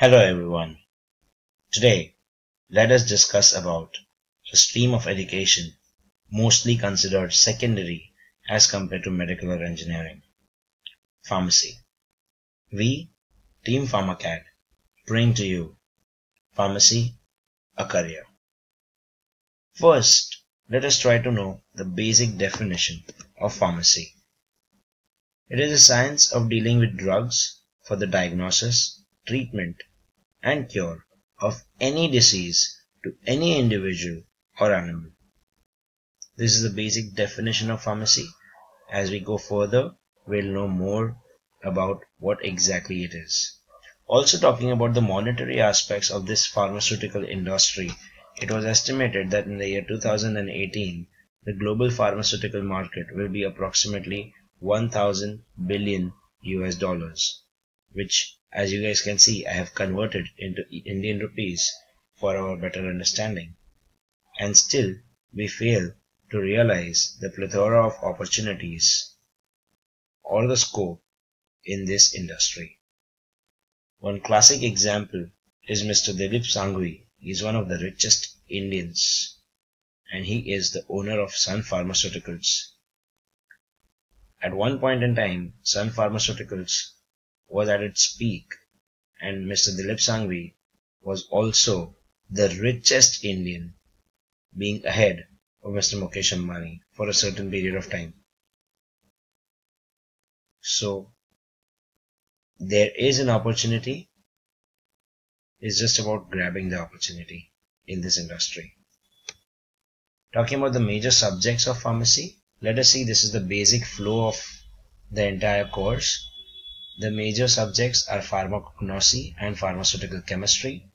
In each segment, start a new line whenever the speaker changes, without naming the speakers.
Hello everyone. Today, let us discuss about a stream of education mostly considered secondary as compared to medical or engineering. Pharmacy. We, Team PharmaCAD, bring to you Pharmacy, a career. First, let us try to know the basic definition of pharmacy. It is a science of dealing with drugs for the diagnosis treatment, and cure of any disease to any individual or animal. This is the basic definition of pharmacy. As we go further, we'll know more about what exactly it is. Also talking about the monetary aspects of this pharmaceutical industry, it was estimated that in the year 2018, the global pharmaceutical market will be approximately 1000 billion US dollars, which as you guys can see, I have converted into Indian rupees for our better understanding. And still, we fail to realize the plethora of opportunities or the scope in this industry. One classic example is Mr. Dilip Shanghvi. He is one of the richest Indians and he is the owner of Sun Pharmaceuticals. At one point in time, Sun Pharmaceuticals was at its peak, and Mr. Dilip Shanghvi was also the richest Indian, being ahead of Mr. Mukesh Ambani for a certain period of time. So, there is an opportunity. It's just about grabbing the opportunity in this industry. Talking about the major subjects of pharmacy, let us see this is the basic flow of the entire course. The major subjects are pharmacognosy and pharmaceutical chemistry.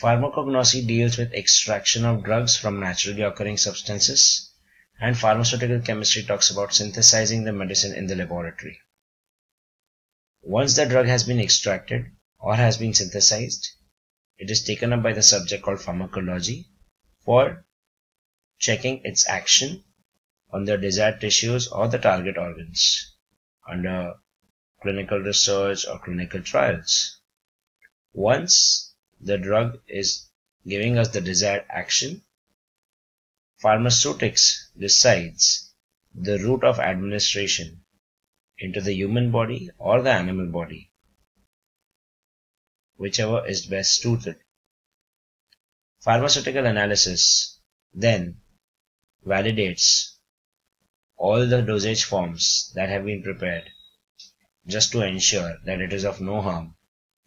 Pharmacognosy deals with extraction of drugs from naturally occurring substances, and pharmaceutical chemistry talks about synthesizing the medicine in the laboratory. Once the drug has been extracted or has been synthesized, it is taken up by the subject called pharmacology for checking its action on the desired tissues or the target organs. Under clinical research or clinical trials. Once the drug is giving us the desired action, pharmaceutics decides the route of administration into the human body or the animal body, whichever is best suited. Pharmaceutical analysis then validates all the dosage forms that have been prepared just to ensure that it is of no harm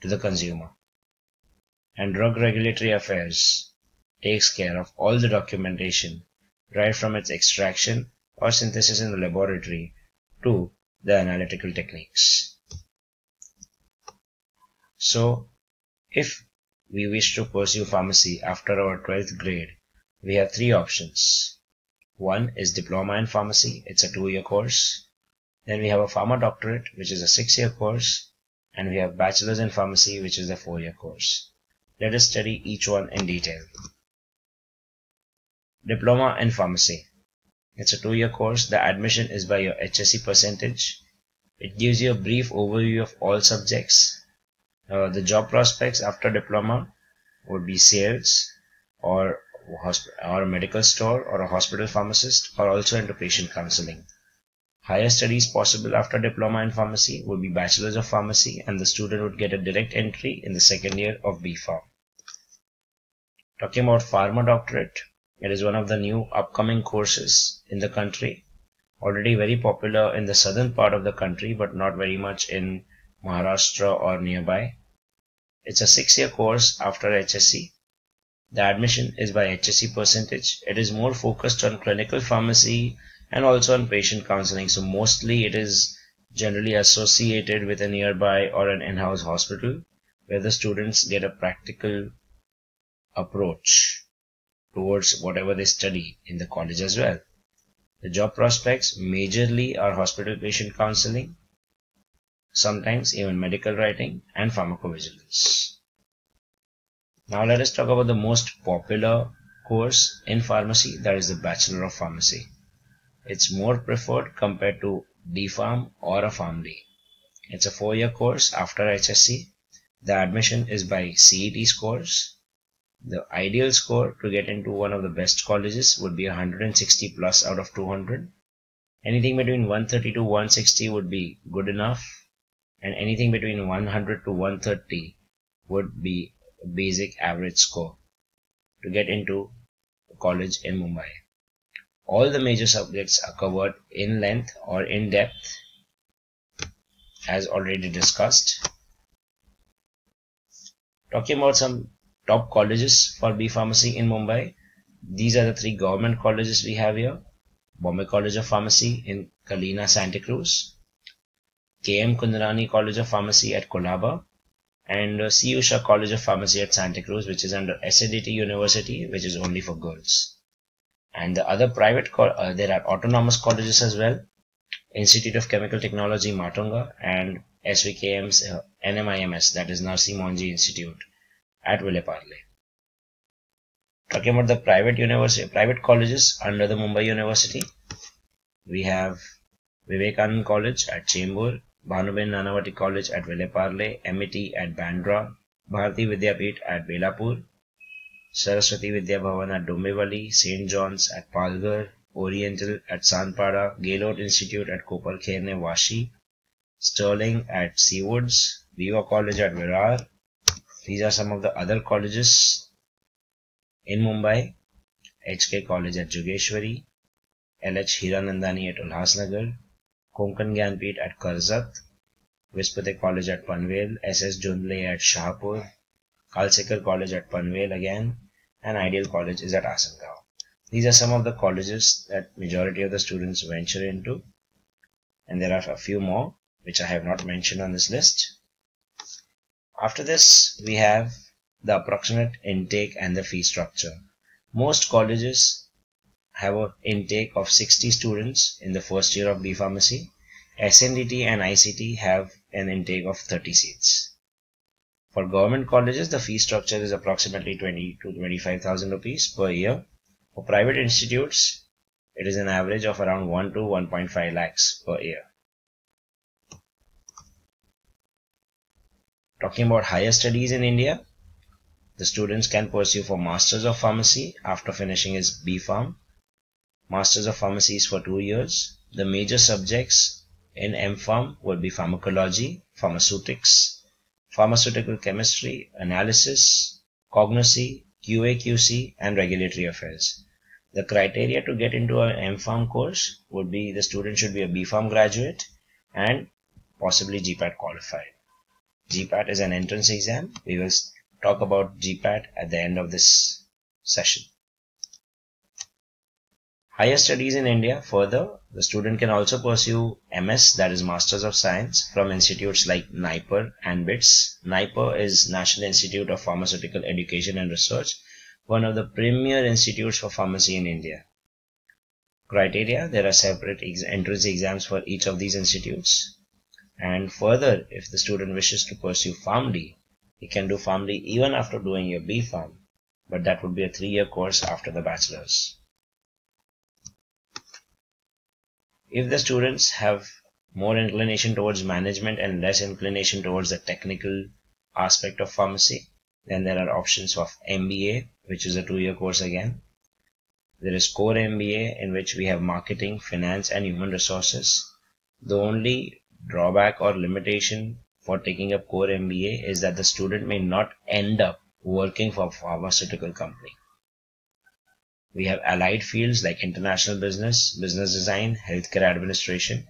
to the consumer. And Drug Regulatory Affairs takes care of all the documentation right from its extraction or synthesis in the laboratory to the analytical techniques. So, if we wish to pursue pharmacy after our 12th grade, we have three options. One is Diploma in Pharmacy, it's a two year course. Then we have a pharma doctorate, which is a six year course, and we have bachelor's in pharmacy, which is a four year course. Let us study each one in detail. Diploma in Pharmacy. It's a two year course. The admission is by your HSC percentage. It gives you a brief overview of all subjects. Uh, the job prospects after diploma would be sales or, or a medical store or a hospital pharmacist or also into patient counseling. Higher studies possible after diploma in pharmacy would be bachelor's of pharmacy and the student would get a direct entry in the second year of B.Pharm. Talking about pharma doctorate, it is one of the new upcoming courses in the country. Already very popular in the southern part of the country but not very much in Maharashtra or nearby. It's a six year course after HSC. The admission is by HSC percentage. It is more focused on clinical pharmacy and also on patient counseling. So mostly it is generally associated with a nearby or an in-house hospital where the students get a practical approach towards whatever they study in the college as well. The job prospects majorly are hospital patient counseling, sometimes even medical writing and pharmacovigilance. Now let us talk about the most popular course in pharmacy that is the Bachelor of Pharmacy. It's more preferred compared to D.Pharm or a PharmD. It's a four-year course after HSC. The admission is by CET scores. The ideal score to get into one of the best colleges would be 160 plus out of 200. Anything between 130 to 160 would be good enough, and anything between 100 to 130 would be basic average score to get into a college in Mumbai. All the major subjects are covered in length or in depth as already discussed. Talking about some top colleges for B Pharmacy in Mumbai. These are the three government colleges we have here. Bombay College of Pharmacy in Kalina, Santa Cruz. KM Kundnani College of Pharmacy at Colaba. And uh, College of Pharmacy at Santa Cruz, which is under SNDT University, which is only for girls and the other private uh, there are autonomous colleges as well institute of chemical technology matunga and svkm's uh, nmims that is Narsee Monjee institute at Vileparle. talking about the private university private colleges under the mumbai university we have vivekanand college at chembur bhanuben nanavati college at Vileparle, met at bandra bharati vidyapeeth at belapur Saraswati Vidya Bhavan at Dombivali, St. John's at Palghar, Oriental at Sanpada, Gahlot Institute at Koparkhairane, Vashi, Sterling at Seawoods, Viva College at Virar. These are some of the other colleges in Mumbai. HK College at Jogeshwari, LH Hiranandani at Ulhasnagar, Konkan Gyanpith at Karjat, Vispute College at Panvel, SS Jondhle at Shahpur, Kalsekar College at Panvel again, and Ideal College is at Asangaon. These are some of the colleges that majority of the students venture into and there are a few more which I have not mentioned on this list. After this we have the approximate intake and the fee structure. Most colleges have an intake of 60 students in the first year of B Pharmacy. SNDT and ICT have an intake of 30 seats. For government colleges, the fee structure is approximately 20 to 25,000 rupees per year. For private institutes, it is an average of around 1 to 1.5 lakhs per year. Talking about higher studies in India, the students can pursue for Masters of Pharmacy after finishing his B Pharm. Masters of Pharmacy is for two years. The major subjects in M Pharm would be pharmacology, pharmaceutics, pharmaceutical chemistry, analysis, cognosy, QA/QC, and regulatory affairs. The criteria to get into an M.Pharm course would be the student should be a B.Pharm graduate and possibly GPAT qualified. GPAT is an entrance exam. We will talk about GPAT at the end of this session. Higher studies in India, further, the student can also pursue MS, that is Masters of Science, from institutes like NIPER and BITS. NIPER is National Institute of Pharmaceutical Education and Research, one of the premier institutes for pharmacy in India. Criteria, there are separate ex entrance exams for each of these institutes. And further, if the student wishes to pursue PharmD, he can do PharmD even after doing your B but that would be a three-year course after the bachelor's. If the students have more inclination towards management and less inclination towards the technical aspect of pharmacy, then there are options of MBA, which is a two-year course again. There is core MBA in which we have marketing, finance and human resources. The only drawback or limitation for taking up core MBA is that the student may not end up working for a pharmaceutical company. We have allied fields like international business, business design, healthcare administration,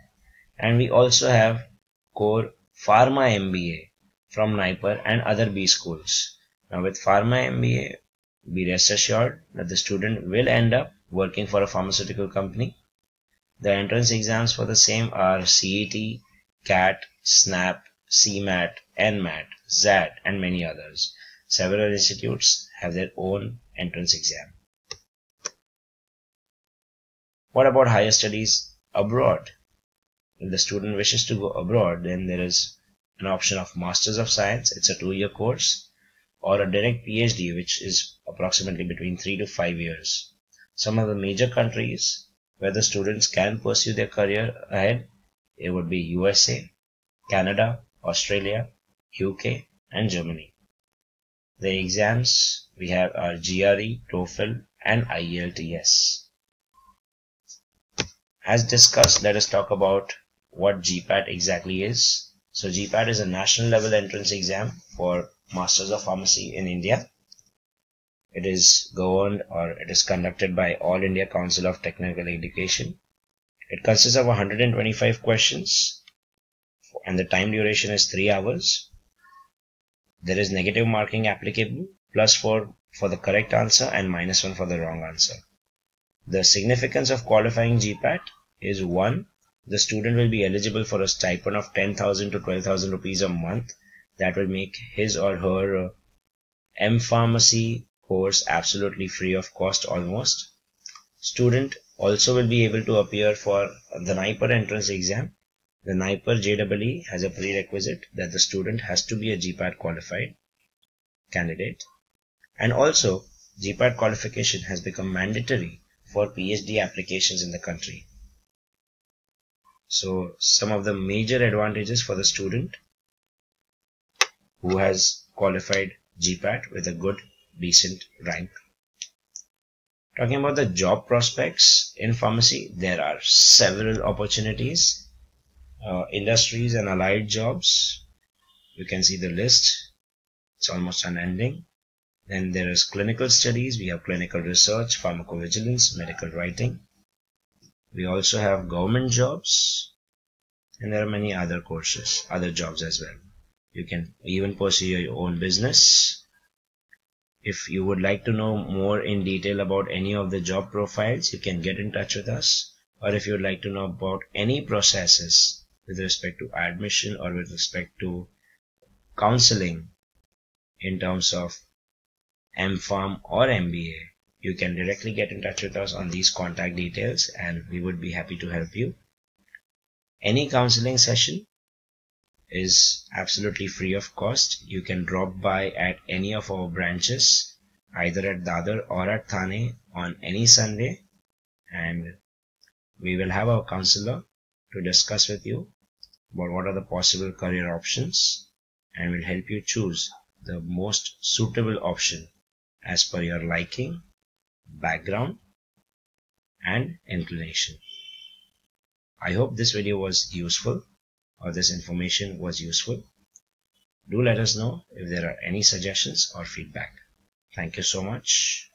and we also have core pharma MBA from NIPER and other B schools. Now with pharma MBA, be rest assured that the student will end up working for a pharmaceutical company. The entrance exams for the same are CET, CAT, SNAP, CMAT, NMAT, XAT, and many others. Several institutes have their own entrance exam. What about higher studies abroad? If the student wishes to go abroad, then there is an option of Masters of Science. It's a two-year course or a direct PhD, which is approximately between three to five years. Some of the major countries where the students can pursue their career ahead, it would be USA, Canada, Australia, UK, and Germany. The exams we have are GRE, TOEFL and IELTS. As discussed, let us talk about what GPAT exactly is. So GPAT is a national level entrance exam for Masters of Pharmacy in India. It is governed or it is conducted by All India Council of Technical Education. It consists of 125 questions and the time duration is 3 hours. There is negative marking applicable plus 4 for the correct answer and minus 1 for the wrong answer. The significance of qualifying GPAT is 1. The student will be eligible for a stipend of 10,000 to 12,000 rupees a month that will make his or her uh, M pharmacy course absolutely free of cost almost. Student also will be able to appear for the NIPER entrance exam. The NIPER JEE has a prerequisite that the student has to be a GPAT qualified candidate. And also, GPAT qualification has become mandatory for PhD applications in the country. So some of the major advantages for the student who has qualified GPAT with a good decent rank. Talking about the job prospects in pharmacy, there are several opportunities, uh, industries and allied jobs. You can see the list. It's almost unending. Then there is clinical studies. We have clinical research, pharmacovigilance, medical writing. We also have government jobs and there are many other courses, other jobs as well. You can even pursue your own business if you would like to know more in detail about any of the job profiles, you can get in touch with us. Or if you would like to know about any processes with respect to admission or with respect to counseling in terms of MPharm or MBA, you can directly get in touch with us on these contact details and we would be happy to help you. Any counseling session is absolutely free of cost. You can drop by at any of our branches, either at Dadar or at Thane on any Sunday, and we will have our counselor to discuss with you about what are the possible career options and will help you choose the most suitable option as per your liking, background, and inclination. I hope this video was useful or this information was useful. Do let us know if there are any suggestions or feedback. Thank you so much.